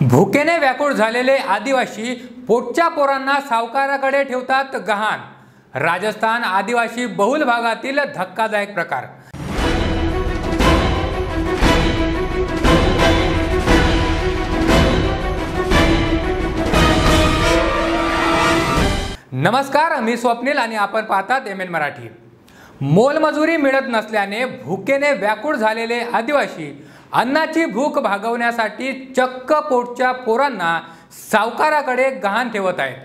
भुकेने व्याकुळ झालेले आदिवासी पोटच्या पोरांना सावकाराकडे ठेवतात गहाण. राजस्थान आदिवासी बहुल भागातील धक्कादायक प्रकार. नमस्कार मी स्वप्नील आणि आपण पाहतात एम एन मराठी. मोलमजुरी मिळत नसल्याने भुकेने व्याकुळ झालेले आदिवासी अन्नाची भूक भागवण्यासाठी चक्क पोटच्या पोरांना सावकाराकडे गहाण ठेवत आहेत.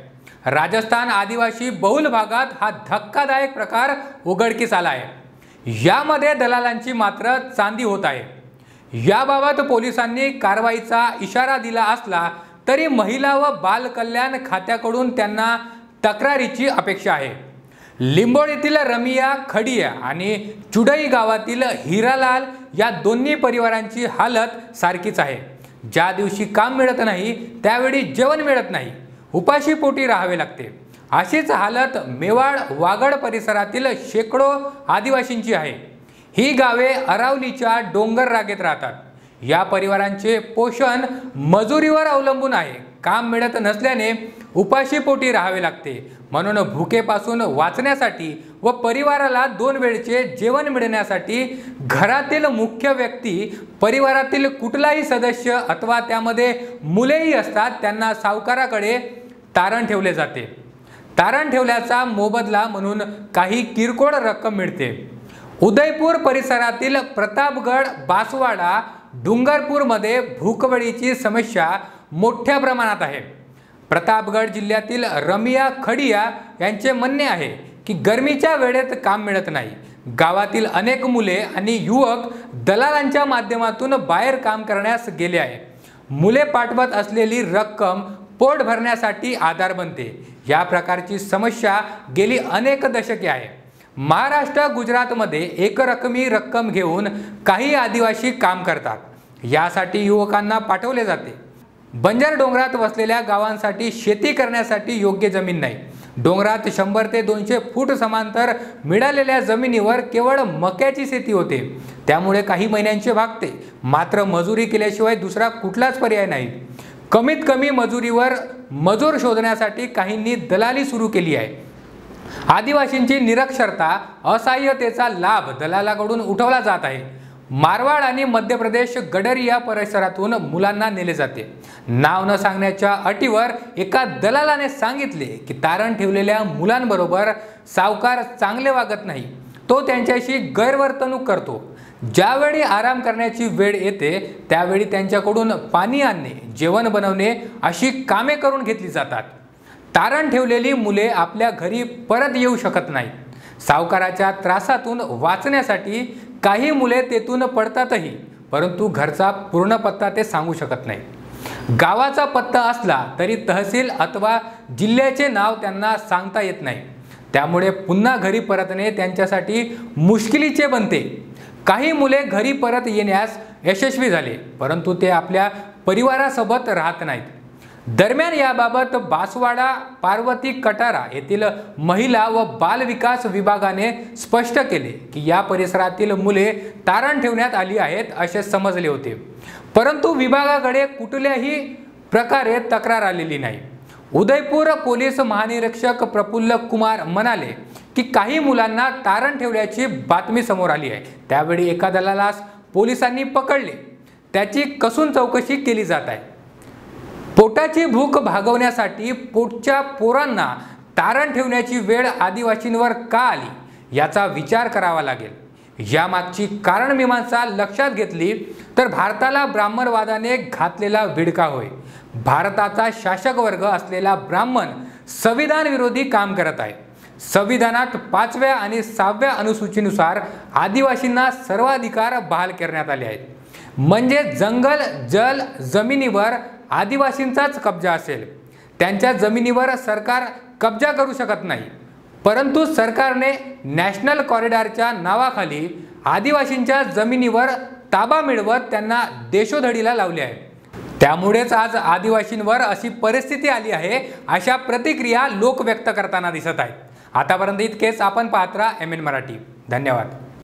राजस्थान आदिवासी बहुल भागात हा धक्कादायक प्रकार उघडकीस आला आहे. यामध्ये दलालांची मात्र चांदी होत आहे. याबाबत पोलिसांनी कारवाईचा इशारा दिला असला तरी महिला व बालकल्याण खात्याकडून त्यांना तक्रारीची अपेक्षा आहे. लिंबोड येथील रमिया खडिया आणि चुडई गावातील हिरालाल या दोन्ही परिवारांची हालत सारखीच आहे. ज्या दिवशी काम मिळत नाही त्यावेळी जेवण मिळत नाही. उपाशी पोटी राहावे लागते. अशीच हालत मेवाड वागड परिसरातील शेकडो आदिवासींची आहे. ही गावे अरावलीच्या डोंगर रागेत राहतात. या परिवारांचे पोषण मजुरीवर अवलंबून आहे. काम मिळत नसल्याने उपाशीपोटी राहावे लागते. म्हणून भुकेपासून वाचण्यासाठी व परिवाराला दोन वेळचे जेवण मिळण्यासाठी घरातील मुख्य व्यक्ती परिवारातील कुठलाही सदस्य अथवा त्यामध्ये मुलेही असतात त्यांना सावकाराकडे तारण ठेवले जाते. तारण ठेवल्याचा मोबदला म्हणून काही किरकोळ रक्कम मिळते. उदयपूर परिसरातील प्रतापगड बासवाडा डुंगरपूरमध्ये भूकबळीची समस्या मोठ्या प्रमाणात आहे. प्रतापगड जिल्ह्यातील रमिया खडिया यांचे म्हणणे आहे की गरमीच्या वेळेत काम मिळत नाही. गावातील अनेक मुले आणि युवक दलालांच्या माध्यमातून बाहेर काम करण्यास गेले आहे. मुले पाठवत असलेली रक्कम पोट भरण्यासाठी आधार बनते. या प्रकारची समस्या गेली अनेक दशके आहे. महाराष्ट्र गुजरातमध्ये एकरकमी रक्कम घेऊन काही आदिवासी काम करतात. यासाठी युवकांना पाठवले जाते. बंजर डोंगरात वसलेल्या गावांसाठी शेती करण्यासाठी योग्य जमीन नाही. डोंगरात शंभर ते दोनशे फूट समांतर मिळालेल्या जमिनीवर केवळ मक्याची शेती होते. त्यामुळे काही महिन्यांचे भागते. मात्र मजुरी केल्याशिवाय दुसरा कुठलाच पर्याय नाही. कमीत कमी मजुरीवर मजूर शोधण्यासाठी काहींनी दलाली सुरू केली आहे. आदिवासींची निरक्षरता असहाय्यतेचा लाभ दलालाकडून उठवला जात आहे. मारवाड आणि मध्य प्रदेश गडरिया परिसरातून मुलांना नेले जाते. नाव न सांगण्याच्या अटीवर एका दलालाने सांगितले की तारण ठेवलेल्या मुलांबरोबर सावकार चांगले वागत नाही. तो त्यांच्याशी गैरवर्तणूक करतो. ज्यावेळी आराम करण्याची वेळ येते त्यावेळी त्यांच्याकडून पाणी आणणे जेवण बनवणे अशी कामे करून घेतली जातात. तारण ठेवलेली मुले आपल्या घरी परत येऊ शकत नाहीत. सावकाराच्या त्रासातून वाचण्यासाठी काही मुले तेथून पडतातही परंतु घरचा पूर्ण पत्ता ते सांगू शकत नाही गावाचा पत्ता असला तरी तहसील अथवा जिल्ह्याचे नाव त्यांना सांगता येत नाही. त्यामुळे पुन्हा घरी परतणे त्यांच्यासाठी मुश्किलीचे बनते. काही मुले घरी परत येण्यास यशस्वी झाले परंतु ते आपल्या परिवारासोबत राहत नाहीत. दरम्यान याबाबत बासवाडा पार्वती कटारा येथील महिला व बाल विकास विभागाने स्पष्ट केले की या परिसरातील मुले तारण ठेवण्यात आली आहेत असे समजले होते. परंतु विभागाकडे कुठल्याही प्रकारे तक्रार आलेली नाही. उदयपूर पोलीस महानिरीक्षक प्रफुल्ल कुमार म्हणाले की काही मुलांना तारण ठेवल्याची बातमी समोर आली आहे. त्यावेळी एका दलालास पोलिसांनी पकडले. त्याची कसून चौकशी केली जात आहे? पोटाची भूक भागवण्यासाठी पोटच्या पोरांना तारण ठेवण्याची वेळ आदिवासींवर का आली? याचा विचार करावा लागेल. यामागची कारणमीमांसा लक्षात घेतली तर भारताला ब्राह्मणवादाने घातलेला विडका होय. भारताचा शासक वर्ग असलेला ब्राह्मण संविधान विरोधी काम करत आहे. संविधानात पाचव्या आणि सहाव्या अनुसूचीनुसार आदिवासींना सर्वाधिकार बहाल करण्यात आले आहेत. म्हणजे जंगल जल जमिनीवर आदिवासींचाच कब्जा असेल. त्यांच्या जमिनीवर सरकार कब्जा करू शकत नाही. परंतु सरकारने नॅशनल कॉरिडॉरच्या नावाखाली आदिवासींच्या जमिनीवर ताबा मिळवत त्यांना देशोधडीला लावले आहे. त्यामुळेच आज आदिवासींवर अशी परिस्थिती आली आहे अशा प्रतिक्रिया लोक व्यक्त करताना दिसत आहेत. आतापर्यंत इतकेच. आपण पाहत राहा एम एन मराठी. धन्यवाद.